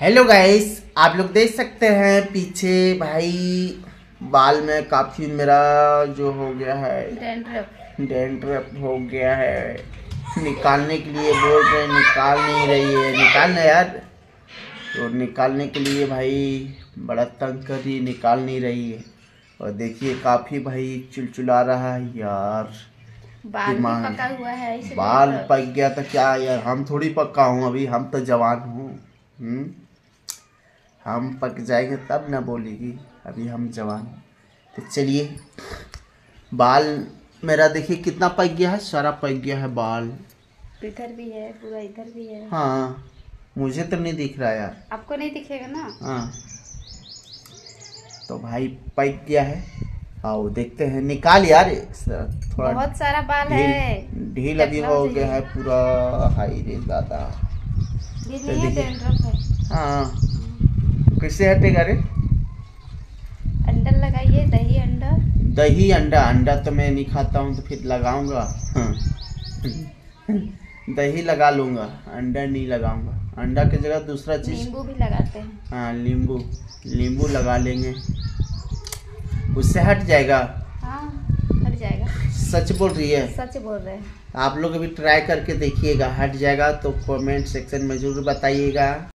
Hello guys आप लोग देख सकते हैं पीछे भाई बाल में काफ़ी मेरा जो हो गया है। डैंड्रफ हो गया है। निकालने के लिए बोल रहे निकाल नहीं रही है। निकालना यार। तो निकालने के लिए भाई बड़ा तंग कर रही निकाल नहीं रही है। और देखिए काफ़ी भाई चिलचिला रहा है यार। बाल पका हुआ है बाल पक गया तो क्या यार? हम थोड़ी पक्का हूँ अभी हम तो जवान हूँ। हम्म? हम पक जाएँगे तब ना बोलेगी अभी हम जवान हैं। तो चलिए बाल मेरा देखिए कितना पक गया है सारा पक गया है बाल। इधर भी है पूरा इधर भी है। हाँ मुझे तो नहीं दिख रहा यार। आपको नहीं दिखेगा ना? हाँ। तो भाई पक गया है। आओ देखते हैं। निकाल यार थोड़ा बहुत सारा बाल है। ढील अभी हो गया है। पूरा। हाई रे दादा। ये तो है। देखिए। डैंड्रफ है हाँ कैसे हटेगा रे अंडर लगाइए दही अंडर दही अंडा। अंडा तो मैं नहीं खाता हूँ तो फिर लगाऊँगा। हाँ। दही लगा लूँगा अंडा नहीं लगाऊँगा। अंडा की जगह दूसरा चीज़ नींबू भी लगाते हैं। हाँ नींबू। नींबू लगा लेंगे। उससे हट जाएगा। हाँ हट जाएगा। सच बोल रही है। सच बोल रहे हैं। आप लोग अभी ट्राई करके देखिएगा। हट जाएगा तो कमेंट सेक्शन में ज़रूर बताइएगा।